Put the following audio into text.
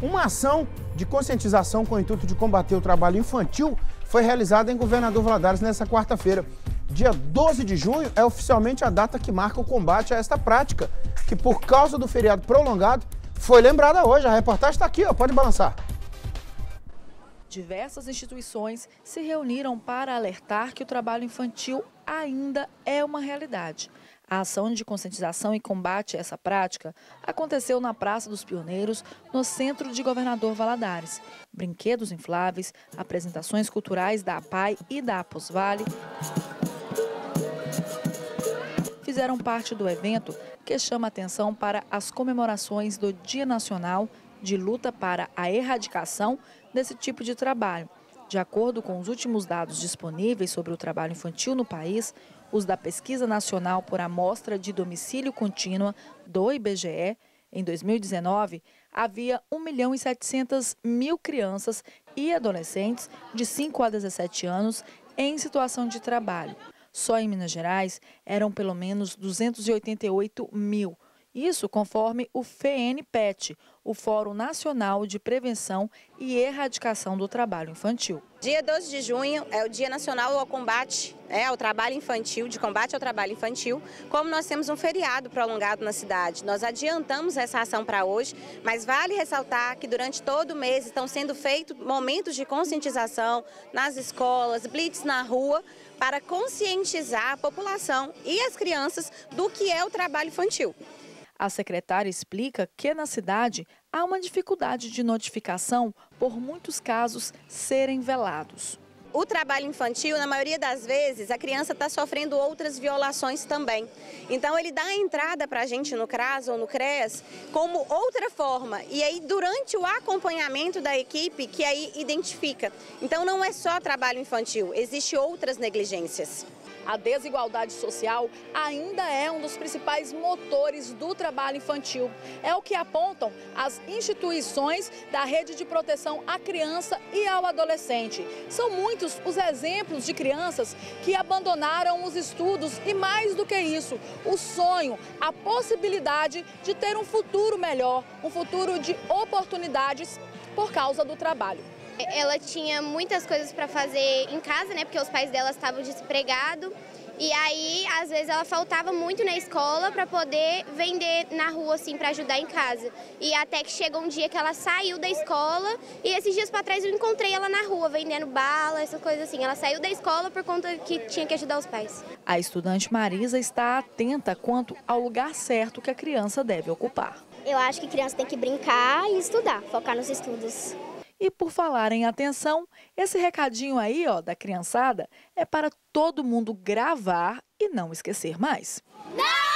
Uma ação de conscientização com o intuito de combater o trabalho infantil foi realizada em Governador Valadares nesta quarta-feira. Dia 12 de junho é oficialmente a data que marca o combate a esta prática, que por causa do feriado prolongado foi lembrada hoje. A reportagem está aqui, ó, pode balançar. Diversas instituições se reuniram para alertar que o trabalho infantil ainda é uma realidade. A ação de conscientização e combate a essa prática aconteceu na Praça dos Pioneiros, no centro de Governador Valadares. Brinquedos infláveis, apresentações culturais da APAI e da Apos Vale fizeram parte do evento que chama atenção para as comemorações do Dia Nacional de Luta para a Erradicação desse tipo de trabalho. De acordo com os últimos dados disponíveis sobre o trabalho infantil no país, os da Pesquisa Nacional por Amostra de Domicílio Contínua do IBGE, em 2019, havia 1 milhão e 700 mil crianças e adolescentes de 5 a 17 anos em situação de trabalho. Só em Minas Gerais eram pelo menos 288 mil. Isso conforme o FENPET, o Fórum Nacional de Prevenção e Erradicação do Trabalho Infantil. Dia 12 de junho é o Dia Nacional ao Combate é, ao Trabalho Infantil, de combate ao trabalho infantil. Como nós temos um feriado prolongado na cidade, nós adiantamos essa ação para hoje, mas vale ressaltar que durante todo o mês estão sendo feitos momentos de conscientização nas escolas, blitz na rua, para conscientizar a população e as crianças do que é o trabalho infantil. A secretária explica que na cidade há uma dificuldade de notificação por muitos casos serem velados. O trabalho infantil, na maioria das vezes, a criança está sofrendo outras violações também. Então, ele dá a entrada para a gente no CRAS ou no CREAS como outra forma. E aí, durante o acompanhamento da equipe, que aí identifica. Então, não é só trabalho infantil, existem outras negligências. A desigualdade social ainda é um dos principais motores do trabalho infantil. É o que apontam as instituições da rede de proteção à criança e ao adolescente. São muitos os exemplos de crianças que abandonaram os estudos e, mais do que isso, o sonho, a possibilidade de ter um futuro melhor, um futuro de oportunidades por causa do trabalho. Ela tinha muitas coisas para fazer em casa, né? Porque os pais dela estavam desempregados. E aí, às vezes, ela faltava muito na escola para poder vender na rua, assim, para ajudar em casa. E até que chegou um dia que ela saiu da escola e esses dias para trás eu encontrei ela na rua, vendendo bala, essas coisas assim. Ela saiu da escola por conta que tinha que ajudar os pais. A estudante Marisa está atenta quanto ao lugar certo que a criança deve ocupar. Eu acho que criança tem que brincar e estudar, focar nos estudos. E por falar em atenção, esse recadinho aí, ó, da criançada, é para todo mundo gravar e não esquecer mais. Não!